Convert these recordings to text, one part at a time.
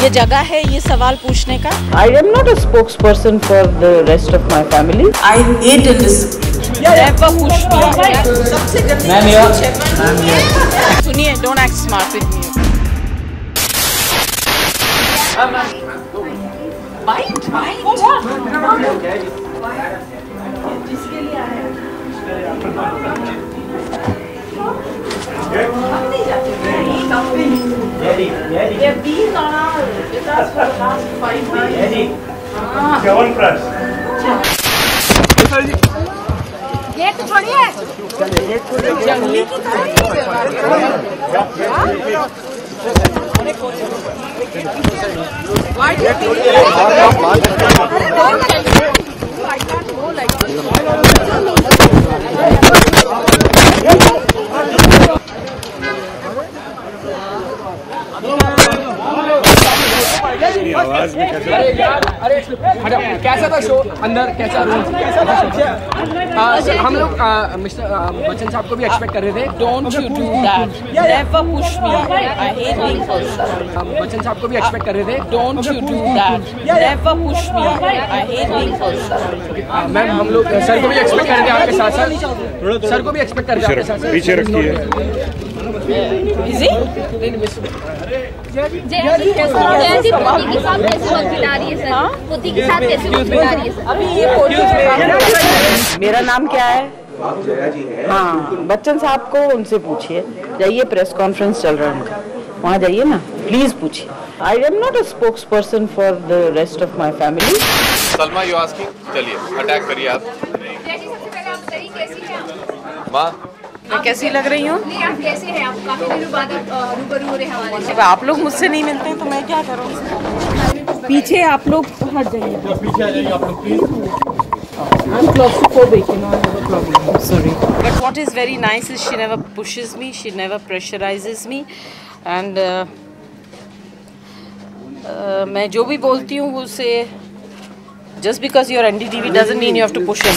ये जगह है ये सवाल पूछने का? I am not a spokesperson for the rest of my family I hate सुनिए don't act smart with me I'm not jumping. Eddie, Eddie. Yeah, these are all with us for the last five months. Eddie. Ah. Seven plus. Gate छोड़िए जंगली की तरह अरे कैसा था show अंदर कैसा कैसा था? हम लोग मिस्टर बच्चन साहब को भी एक्सपेक्ट कर रहे थे। Don't you do that. Never push me. I hate being pushed. Bachchan साहब को भी एक्सपेक्ट कर रहे थे। Don't you do that. Never push me. I hate being pushed. Ma'am हम लोग सर को भी एक्सपेक्ट कर रहे थे आपके साथ साथ सर को भी एक्सपेक्ट कर रहे थे आपके साथ साथ पीछे रखिए। Is he? जया जी जया जी पोती के साथ कैसे वक्त बिता रही है सर पोती के साथ कैसे वक्त बिता रही है सर अभी ये फ़ोटो मेरा नाम क्या है? हाँ। बच्चन साहब को उनसे पूछिए। जाइए प्रेस कॉन्फ्रेंस चल रहा है उनका। वहाँ जाइए ना। प्लीज़ पूछिए। I am not a spokesperson for the rest of my family Salma you asking चलिए अटैक करिए आप। जया सबसे पहले आप सही कैसी हैं आप? माँ मैं कैसी लग रही हूँ? आप लोग मुझसे नहीं मिलते तो मैं क्या करूँ? पीछे आप लोग हट जाइए। But what is very nice is she never pushes me she never pressurise me and मैं जो भी बोलती हूँ वो उसे just because your N D T V doesn't mean you have to push M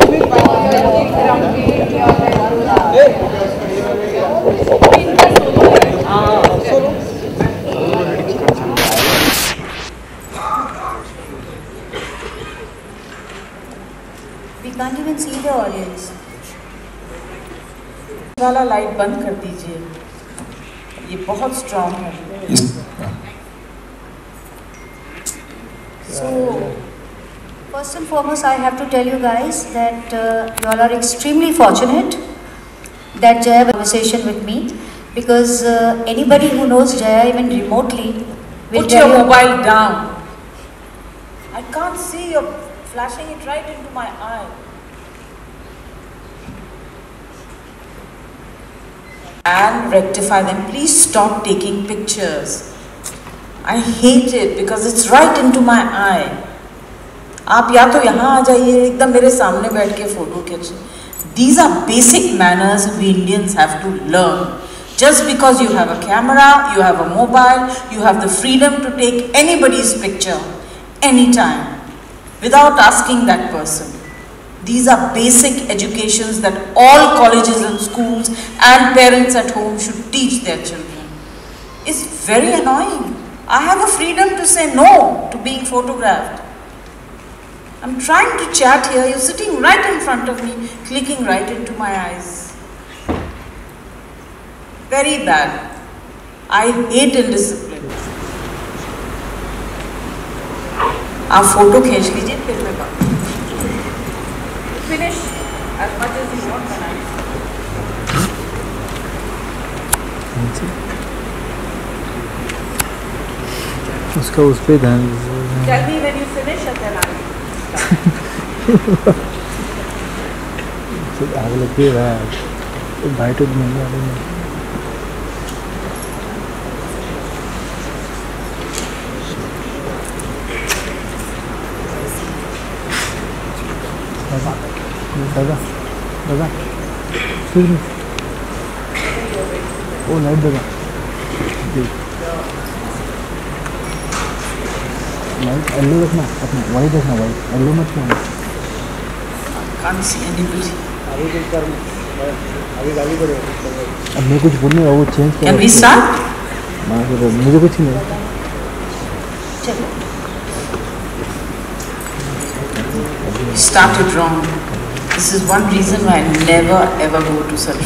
the audience. वाला light बंद कर दीजिए ये बहुत स्ट्रांग है So, first and foremost, I have to tell you guys that uh, you all are extremely fortunate that Jaya had a conversation with me because uh, anybody who knows Jaya even remotely will Put tell your you mobile down. I can't see you're flashing it right into my eye. And rectify them. Please stop taking pictures. I hate it because it's right into my eye. आप या तो यहाँ आ जाइए एकदम मेरे सामने बैठ के फोटो खींच These are basic manners we Indians have to learn. Just because you have a camera, you have a mobile, you have the freedom to take anybody's picture anytime without asking that person. These are basic educations that all colleges and schools and parents at home should teach their children. It's very annoying. I have a freedom to say no to being photographed. I'm trying to chat here, you're sitting right in front of me, clicking right into my eyes. Very bad. I hate indiscipline. आप photo खींच लीजिए फिर मैं बात Finish as much as you want बनाए उसका उस पर ध्यान Tell me when you finish and then I'll आग लग गई है invited me. I don't know. दादा दादा दादा ओ लाइट दादा जी लाइट येलो रखना अपना वाइट रखना वाइट येलो मत करना. अब मैं कुछ बोलने वो चेंज Can we start? हाँ फिर मुझे कुछ नहीं started wrong. This is one reason why I never ever go to such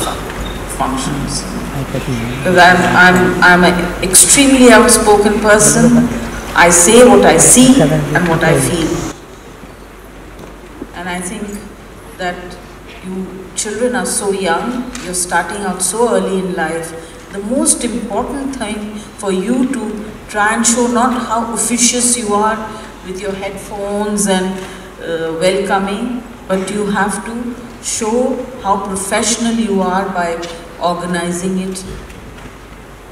functions. Because I'm, I'm, I'm an extremely outspoken person. I say what I see and what I feel. And I think that you children are so young, you're starting out so early in life. The most important thing for you to try and show not how officious you are with your headphones and uh, welcoming, but you have to show how professional you are by organizing it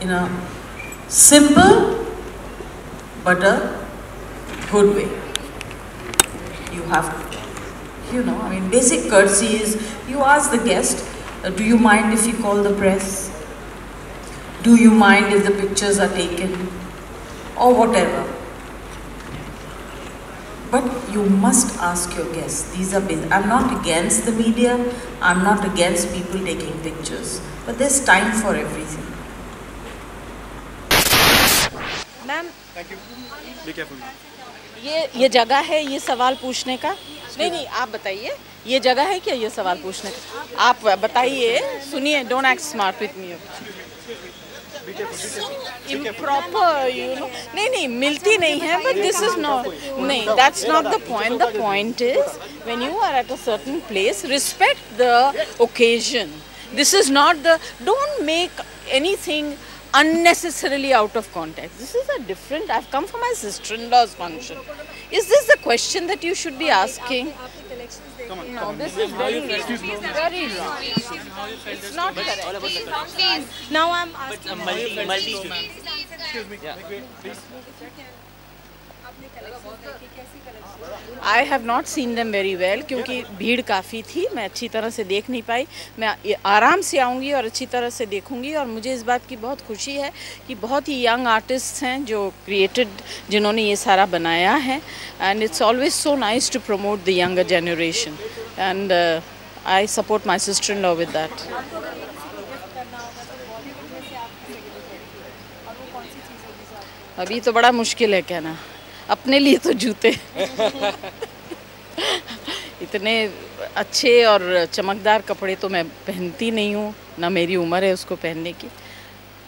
in a simple but a good way. You have you know, I mean, basic courtesy is you ask the guest, uh, do you mind if you call the press? Do you mind if the pictures are taken? Or whatever. You must ask your guests. These are basic. I'm not against the media. I'm not against people taking pictures. But there's time for everything. Ma'am ये ये जगह है ये सवाल पूछने का नहीं नहीं आप बताइए ये जगह है क्या ये सवाल पूछने का आप बताइए सुनिए don't act smart with me improper, you know. No, no, milti nahi hai, but this is not. No, that's not the point. The point is, when you are at a certain place, respect the occasion. This is not the, don't make anything unnecessarily out of context. This is a different, I've come for my sister-in-law's function. Is this the question that you should be asking? No this is very wrong very wrong it's not correct. Now I'm asking. I have not seen them very well क्योंकि भीड़ काफ़ी थी मैं अच्छी तरह से देख नहीं पाई। मैं आराम से आऊँगी और अच्छी तरह से देखूँगी और मुझे इस बात की बहुत खुशी है कि बहुत ही यंग आर्टिस्ट हैं जो क्रिएटेड जिन्होंने ये सारा बनाया है। And it's always so nice to promote the younger generation and I support my sister in law with that अभी तो बड़ा मुश्किल है कहना। अपने लिए तो जूते। इतने अच्छे और चमकदार कपड़े तो मैं पहनती नहीं हूँ, ना मेरी उम्र है उसको पहनने की।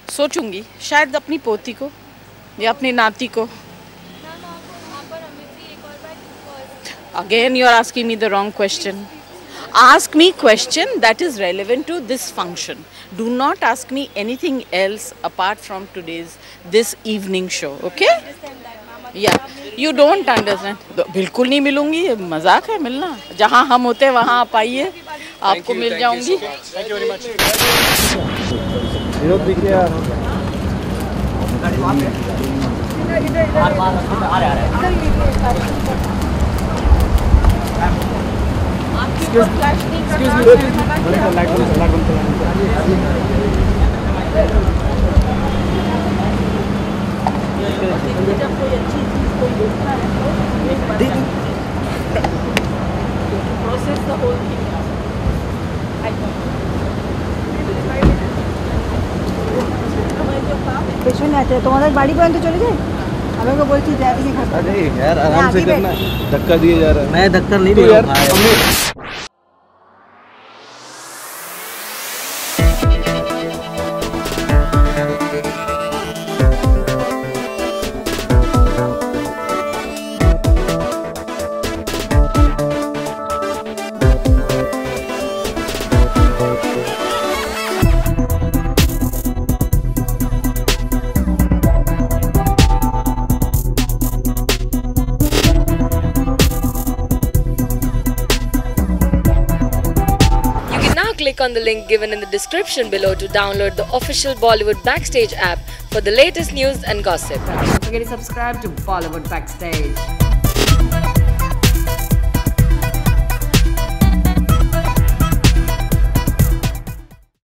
सोचूँगी, शायद अपनी पोती को या अपनी नाती को। Again you are asking me the wrong question ask me question that is relevant to this function do not ask me anything else apart from today's this evening show okay yeah. You don't understand. बिल्कुल नहीं मिलूँगी मज़ाक है मिलना। जहाँ हम होते हैं वहाँ आप आइए। आपको मिल जाऊँगी। विनोद दिखे यार जब कोई अच्छी चीज कोई देखता है तो एक बड़ा प्रोसेस द होल थिंग পেছনে আছে তোমাদের বাড়ি পর্যন্ত চলে যায় আমাকে বলছি যা দিকে খাতা अरे यार आराम से करना धक्का दिए जा रहा है मैं धक्का नहीं तो दे रहा यार हूँ भाई। click on the link given in the description below to download the official Bollywood Backstage app for the latest news and gossip. Don't forget to subscribe to Bollywood Backstage.